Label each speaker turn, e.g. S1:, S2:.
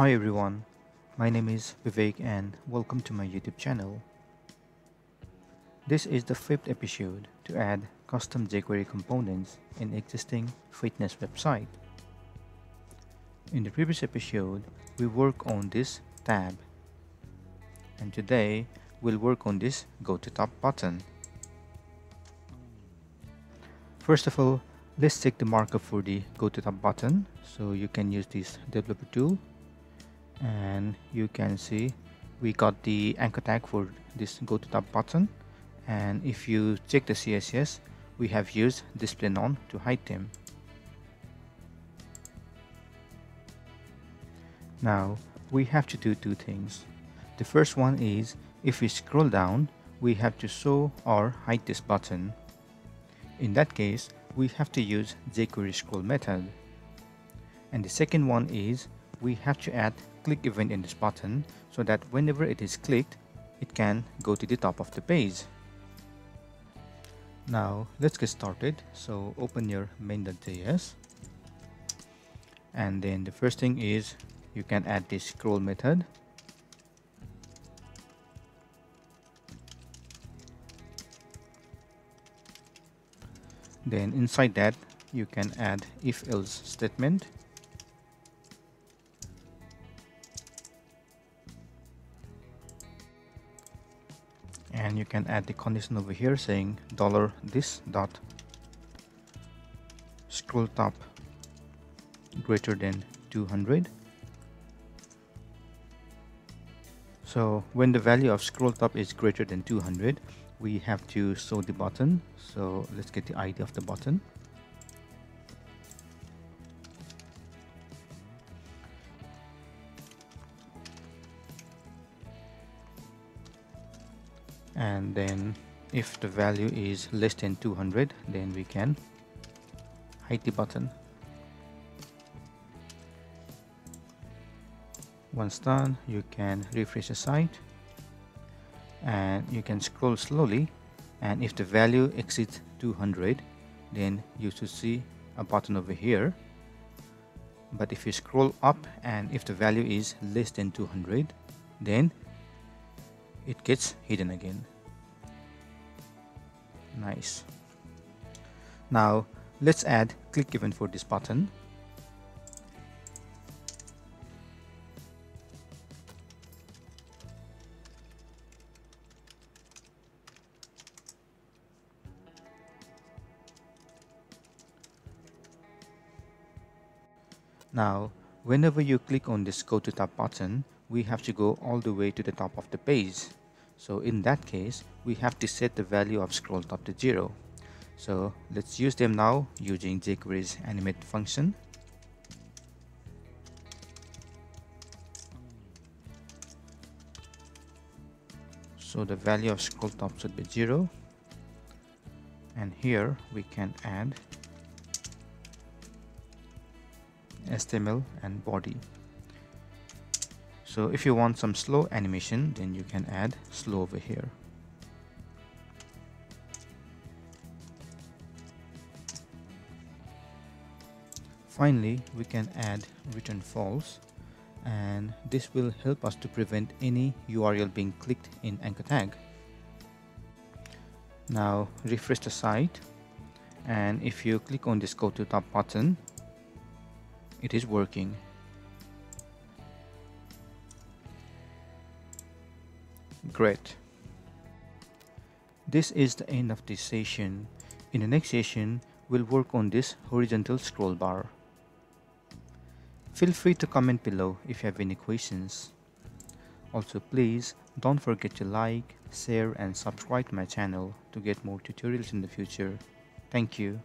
S1: Hi everyone, my name is Bibek and welcome to my YouTube channel. This is the fifth episode to add custom jQuery components in existing fitness website. In the previous episode, we work on this tab and today we'll work on this go to top button. First of all, let's check the markup for the go to top button. So you can use this developer tool and you can see we got the anchor tag for this go to top button and if you check the CSS we have used display none to hide them. Now we have to do two things. The first one is if we scroll down we have to show or hide this button. In that case we have to use jQuery scroll method. And the second one is we have to add click event in this button so that whenever it is clicked it can go to the top of the page. Now let's get started. So open your main.js and then the first thing is you can add this scroll method then inside that you can add if else statement and you can add the condition over here saying dollar this dot scroll top greater than 200 so when the value of scroll top is greater than 200 we have to show the button. So let's get the id of the button and then if the value is less than 200 then we can hide the button. Once done you can refresh the site. And you can scroll slowly. And if the value exceeds 200 then you should see a button over here. But if you scroll up and if the value is less than 200 then it gets hidden again nice now let's add click event for this button Now, whenever you click on this go to top button, we have to go all the way to the top of the page. So in that case, we have to set the value of scroll top to 0. So let's use them now using jQuery's animate function. So the value of scroll top should be 0. And here we can add HTML and body so if you want some slow animation then you can add slow over here finally we can add return false and this will help us to prevent any URL being clicked in anchor tag now refresh the site and if you click on this go to top button it is working. Great. This is the end of this session. In the next session, we'll work on this horizontal scroll bar. Feel free to comment below if you have any questions. Also please don't forget to like, share and subscribe to my channel to get more tutorials in the future. Thank you.